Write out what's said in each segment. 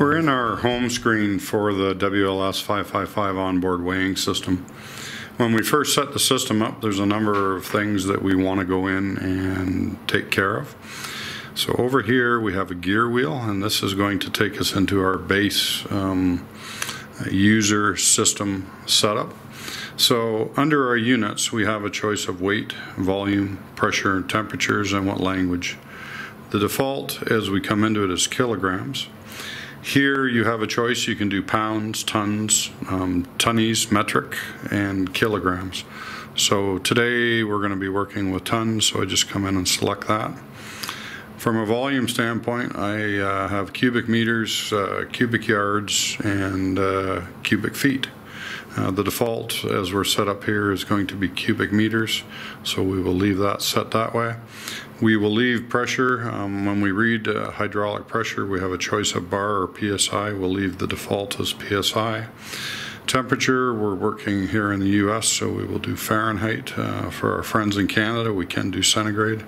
We're in our home screen for the WLS 555 onboard weighing system. When we first set the system up, there's a number of things that we want to go in and take care of. So over here we have a gear wheel and this is going to take us into our base um, user system setup. So under our units we have a choice of weight, volume, pressure, temperatures and what language. The default as we come into it is kilograms. Here you have a choice. You can do pounds, tons, um, metric, and kilograms. So today we're going to be working with tons, so I just come in and select that. From a volume standpoint, I uh, have cubic meters, uh, cubic yards, and uh, cubic feet. Uh, the default, as we're set up here, is going to be cubic meters, so we will leave that set that way. We will leave pressure. Um, when we read uh, hydraulic pressure, we have a choice of bar or PSI. We'll leave the default as PSI. Temperature, we're working here in the US, so we will do Fahrenheit. Uh, for our friends in Canada, we can do centigrade.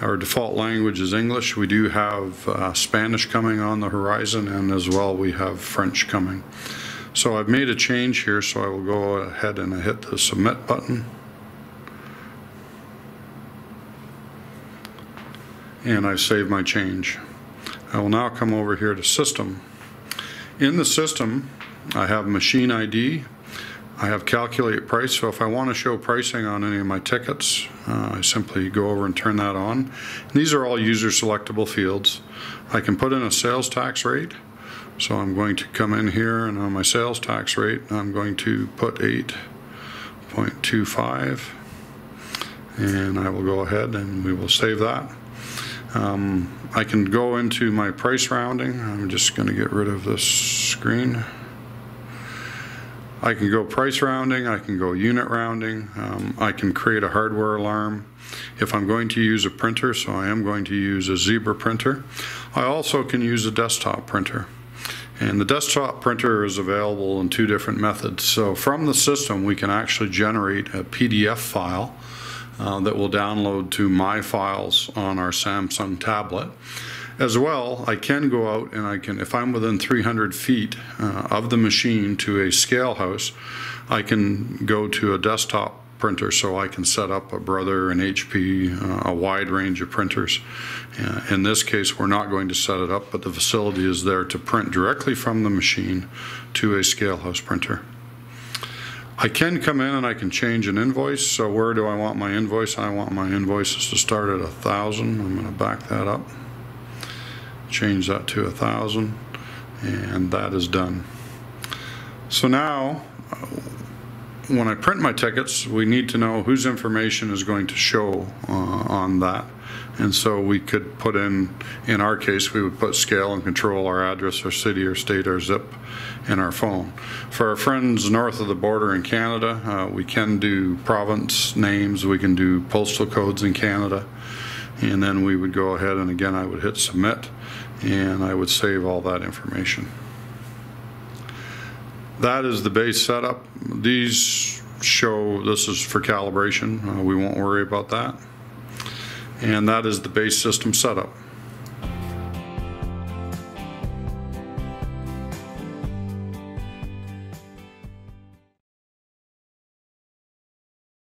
Our default language is English. We do have uh, Spanish coming on the horizon, and as well we have French coming. So I've made a change here, so I will go ahead and hit the submit button. and I save my change. I will now come over here to system. In the system, I have machine ID, I have calculate price, so if I want to show pricing on any of my tickets, uh, I simply go over and turn that on. And these are all user selectable fields. I can put in a sales tax rate, so I'm going to come in here and on my sales tax rate, I'm going to put 8.25 and I will go ahead and we will save that. Um, I can go into my price rounding. I'm just going to get rid of this screen. I can go price rounding, I can go unit rounding, um, I can create a hardware alarm. If I'm going to use a printer, so I am going to use a Zebra printer, I also can use a desktop printer. And the desktop printer is available in two different methods. So from the system, we can actually generate a PDF file uh, that will download to my files on our Samsung tablet. As well, I can go out and I can, if I'm within 300 feet uh, of the machine to a scale house, I can go to a desktop printer so I can set up a Brother, an HP, uh, a wide range of printers. Uh, in this case, we're not going to set it up, but the facility is there to print directly from the machine to a scale house printer. I can come in and I can change an invoice. So where do I want my invoice? I want my invoices to start at a thousand. I'm going to back that up, change that to a thousand, and that is done. So now, when I print my tickets, we need to know whose information is going to show uh, on that. And so we could put in, in our case, we would put scale and control our address, our city, or state, or zip in our phone. For our friends north of the border in Canada, uh, we can do province names, we can do postal codes in Canada, and then we would go ahead and again I would hit submit and I would save all that information. That is the base setup. These show, this is for calibration, uh, we won't worry about that. And that is the base system setup.